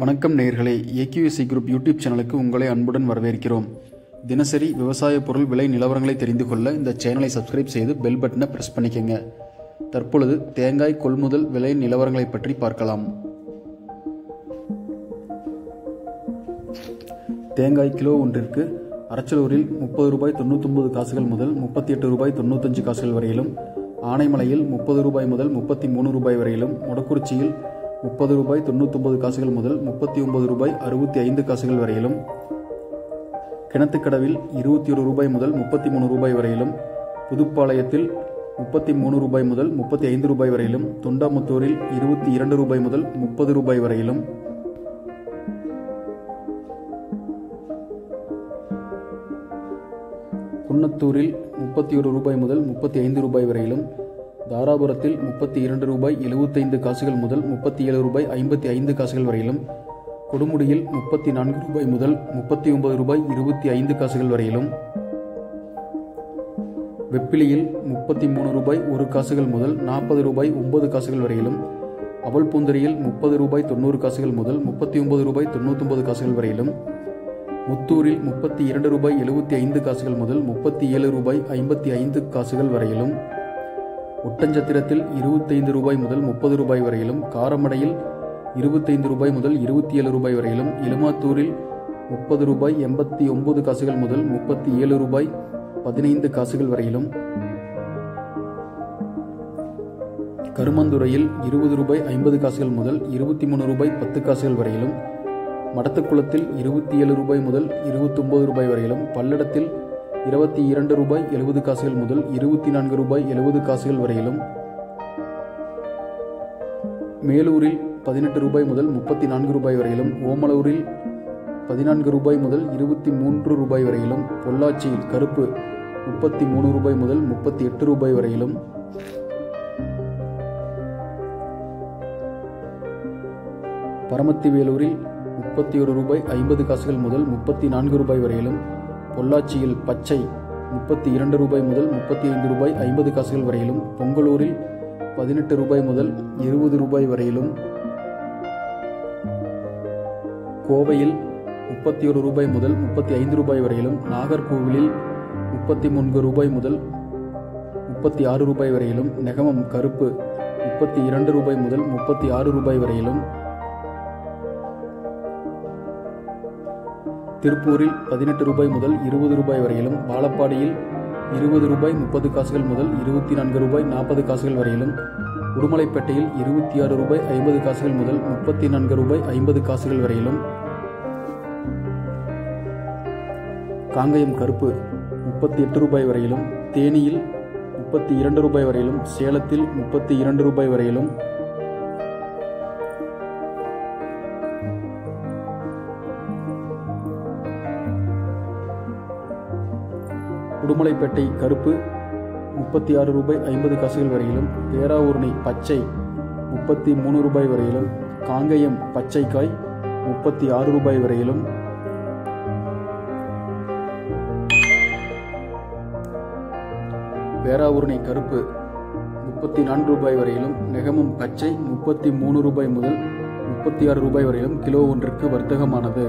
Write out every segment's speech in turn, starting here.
வணக்கம் நேர்களே AQSC group YouTube சேனலுக்கு உங்களை அன்புடன் வரவேற்கிறோம். தினசரி விவசாய பொருள் விலை நிலவரங்களை தெரிந்து கொள்ள இந்த சேனலை சப்ஸ்கிரைப் செய்து பெல் பட்டனை பிரஸ் பண்ணிக்கங்க. தற்பொழுது தேங்காய் கொள்முதல் விலை நிலவரங்களை பற்றி பார்க்கலாம். தேங்காய் கிலோ ஒன்றிற்கு அரச்சலூரில் முப்பது ரூபாய் தொண்ணூத்தொன்பது காசுகள் முதல் முப்பத்தி எட்டு ரூபாய் தொண்ணூத்தஞ்சு காசுகள் வரையிலும் ஆனைமலையில் முப்பது ரூபாய் முதல் முப்பத்தி மூணு ரூபாய் வரையிலும் மொடக்குறிச்சியில் முப்பது ரூபாய் தொண்ணூத்தொன்பது காசுகள் முதல் முப்பத்தி ஒன்பது ரூபாய் அறுபத்தி ஐந்து காசுகள் வரையிலும் கிணத்துக்கடவில் இருபத்தி ஒரு ரூபாய் முதல் முப்பத்தி மூணு ரூபாய் வரையிலும் புதுப்பாளையத்தில் முப்பத்தி மூணு ரூபாய் முதல் முப்பத்தி ஐந்து ரூபாய் வரையிலும் தொண்டாமுத்தூரில் இருபத்தி இரண்டு ரூபாய் முதல் முப்பது ரூபாய் வரையிலும். குன்னத்தூரில் முப்பத்தி ஒரு ரூபாய் முதல் முப்பத்தி ஐந்து ரூபாய் வரையிலும் தாராபுரத்தில் முப்பத்தி இரண்டு ரூபாய் எழுபத்தைந்து காசுகள் முதல் முப்பத்தி ஏழு ரூபாய் ஐம்பத்தி ஐந்து காசுகள் வரையிலும் கொடுமுடியில் முப்பத்தி நான்கு ரூபாய் முதல் முப்பத்தி ஒன்பது ரூபாய் இருபத்தி ஐந்து காசுகள் வரையிலும் வெப்பிலியில் முப்பத்தி மூணு ரூபாய் ஒரு காசுகள் முதல் நாற்பது ரூபாய் ஒன்பது காசுகள் வரையிலும் அவல்பூந்தரியில் முப்பது ரூபாய் தொண்ணூறு காசுகள் முதல் முப்பத்தி ஒன்பது ரூபாய் தொண்ணூத்தொன்பது காசுகள் வரையிலும் முத்தூரில் முப்பத்தி இரண்டு ரூபாய் எழுபத்தி ஐந்து காசுகள் முதல் முப்பத்தி ஏழு ரூபாய் ஐம்பத்தி ஐந்து காசுகள் வரையிலும் ஒட்டஞ்சத்திரத்தில் இருபத்தைந்து ரூபாய் முதல் முப்பது ரூபாய் வரையிலும் காரமடையில் இருபத்தைந்து ரூபாய் முதல் இருபத்தி ஏழு ரூபாய் வரையிலும் இலுமாத்தூரில் முப்பது ரூபாய் எண்பத்தி ஒன்பது காசுகள் முதல் முப்பத்தி ஏழு ரூபாய் பதினைந்து காசுகள் வரையிலும் கருமந்துறையில் இருபது ரூபாய் ஐம்பது காசுகள் முதல் இருபத்தி மூணு ரூபாய் பத்து காசுகள் வரையிலும் மடத்துக்குளத்தில் இருபத்தி ஏழு ரூபாய் முதல் இருபத்தொன்பது ரூபாய் வரையிலும் பல்லடத்தில் இருபத்தி இரண்டு ரூபாய் எழுபது காசுகள் முதல் இருபத்தி நான்கு ரூபாய் எழுபது காசுகள் வரையிலும். மேலூரில் பதினெட்டு ரூபாய் முதல் முப்பத்தி நான்கு ரூபாய் வரையிலும். ஓமலூரில் பதினான்கு ரூபாய் முதல் இருபத்தி மூன்று ரூபாய் வரையிலும். பொள்ளாச்சியில் கருப்பு முப்பத்தி மூணு ரூபாய் முதல் முப்பத்தி எட்டு ரூபாய் வரையிலும். பரமத்தி வேலூரில் முப்பத்தி ஒரு ரூபாய் ஐம்பது காசுகள் முதல் முப்பத்தி நான்கு ரூபாய் வரையிலும். பொள்ளாச்சியில் பச்சை முப்பத்தி இரண்டு ரூபாய் முதல் முப்பத்தி ஐந்து ரூபாய் ஐம்பது காசுகள் வரையிலும் பொங்கலூரில் பதினெட்டு ரூபாய் முதல் இருபது ரூபாய் வரையிலும் கோவையில் முப்பத்தி ஒரு ரூபாய் முதல் முப்பத்தி ஐந்து ரூபாய் வரையிலும் நாகர்கோவிலில் முப்பத்தி மூன்று ரூபாய் முதல் முப்பத்தி ஆறு ரூபாய் வரையிலும் நெகமம் கருப்பு முப்பத்தி இரண்டு ரூபாய் முதல் முப்பத்தி ஆறு ரூபாய் வரையிலும் திருப்பூரில் பதினெட்டு ரூபாய் முதல் இருபது ரூபாய் வரையிலும் வாழப்பாடியில் இருபது ரூபாய் முப்பது காசுகள் முதல் இருபத்தி நான்கு ரூபாய் நாற்பது காசுகள் வரையிலும் உடுமலைப்பேட்டையில் இருபத்தி ஆறு ரூபாய் ஐம்பது காசுகள் முதல் முப்பத்தி நான்கு ரூபாய் ஐம்பது காசுகள் வரையிலும் காங்கயம் கருப்பு முப்பத்தி எட்டு ரூபாய் வரையிலும் தேனியில் முப்பத்தி இரண்டு ரூபாய் வரையிலும் சேலத்தில் முப்பத்தி இரண்டு ரூபாய் வரையிலும் உடுமலைப்பேட்டை கருப்பு முப்பத்தி ஆறு ரூபாய் ஐம்பது காசுகள் வரையிலும் பேராவூரணி பச்சை முப்பத்தி மூணு ரூபாய் வரையிலும் காங்கயம் பச்சைக்காய் முப்பத்தி ஆறு ரூபாய் வரையிலும். பேராவூரணி கருப்பு முப்பத்தி நான்கு ரூபாய் வரையிலும் நெகமம் பச்சை முப்பத்தி மூணு ரூபாய் முதல் முப்பத்தி ஆறு ரூபாய் வரையிலும் கிலோ ஒன்றிற்கு வர்த்தகமானது.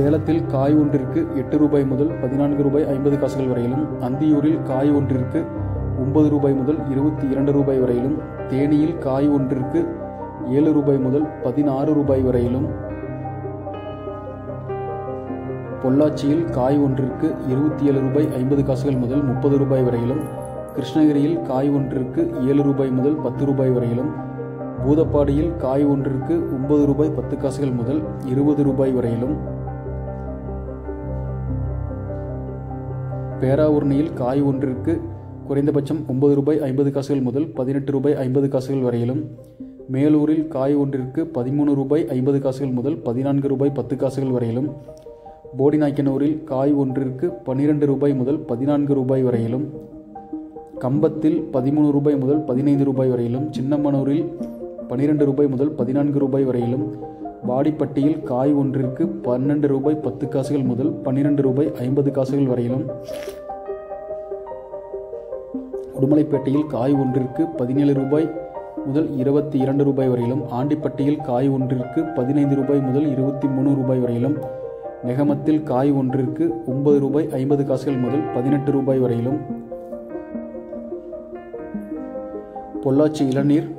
சேலத்தில் காய் ஒன்றிற்கு எட்டு ரூபாய் முதல் பதினான்கு ரூபாய் ஐம்பது காசுகள் வரையிலும் அந்தியூரில் காய் ஒன்றிற்கு ஒன்பது ரூபாய் முதல் இருபத்தி இரண்டு ரூபாய் வரையிலும் தேனியில் காய் ஒன்றிற்கு ஏழு ரூபாய் முதல் பதினாறு ரூபாய் வரையிலும் பொள்ளாச்சியில் காய் ஒன்றிற்கு இருபத்தி ஏழு ரூபாய் ஐம்பது காசுகள் முதல் முப்பது ரூபாய் வரையிலும் கிருஷ்ணகிரியில் காய் ஒன்றிற்கு ஏழு ரூபாய் முதல் பத்து ரூபாய் வரையிலும் பூதப்பாடியில் காய் ஒன்றிற்கு ஒன்பது ரூபாய் பத்து காசுகள் முதல் இருபது ரூபாய் வரையிலும் பேராவூர்ணியில் காய் ஒன்றிற்கு குறைந்தபட்சம் ஒன்பது ரூபாய் ஐம்பது காசுகள் முதல் பதினெட்டு ரூபாய் ஐம்பது காசுகள் வரையிலும். மேலூரில் காய் ஒன்றிற்கு பதிமூணு ரூபாய் ஐம்பது காசுகள் முதல் பதினான்கு ரூபாய் பத்து காசுகள் வரையிலும். போடிநாய்க்கனூரில் காய் ஒன்றிற்கு பன்னிரெண்டு ரூபாய் முதல் பதினான்கு ரூபாய் வரையிலும். கம்பத்தில் பதிமூணு ரூபாய் முதல் பதினைந்து ரூபாய் வரையிலும். சின்னமனூரில் பன்னிரெண்டு ரூபாய் முதல் பதினான்கு ரூபாய் வரையிலும். வாடிப்பட்டியில் காய் ஒன்றிற்கு பன்னெண்டு ரூபாய் பத்து காசுகள் முதல் பன்னிரெண்டு ரூபாய் ஐம்பது காசுகள் வரையிலும். உடுமலைப்பேட்டையில் காய் ஒன்றிற்கு பதினேழு ரூபாய் முதல் இருபத்தி இரண்டு ரூபாய் வரையிலும். ஆண்டிப்பட்டியில் காய் ஒன்றிற்கு பதினைந்து ரூபாய் முதல் இருபத்தி மூணு ரூபாய் வரையிலும். நெகமத்தில் காய் ஒன்றிற்கு ஒன்பது ரூபாய் ஐம்பது காசுகள் முதல் பதினெட்டு ரூபாய் வரையிலும். பொள்ளாச்சி இளநீர்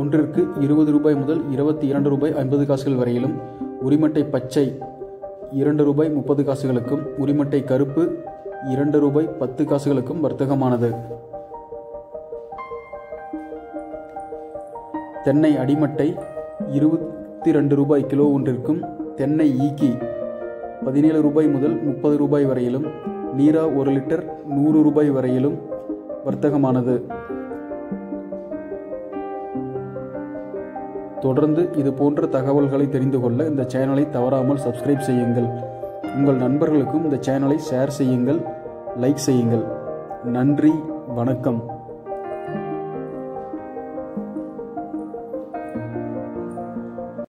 ஒன்றிற்கு இருபது ரூபாய் முதல் இருபத்தி இரண்டு ரூபாய் ஐம்பது காசுகள் வரையிலும் உரிமட்டை பச்சை இரண்டு ரூபாய் முப்பது காசுகளுக்கும் உரிமட்டை கருப்பு இரண்டு ரூபாய் பத்து காசுகளுக்கும் வர்த்தகமானது. தென்னை அடிமட்டை இருபத்தி ரெண்டு ரூபாய் கிலோ ஒன்றிற்கும் தென்னை ஈக்கி பதினேழு ரூபாய் முதல் முப்பது ரூபாய் வரையிலும் நீரா ஒரு லிட்டர் நூறு ரூபாய் வரையிலும் வர்த்தகமானது. தொடர்ந்து இது போன்ற தகவல்களை தெரிந்து கொள்ள இந்த சேனலை தவறாமல் சப்ஸ்கிரைப் செய்யுங்கள். உங்கள் நண்பர்களுக்கும் இந்த சேனலை ஷேர் செய்யுங்கள் லைக் செய்யுங்கள். நன்றி வணக்கம்.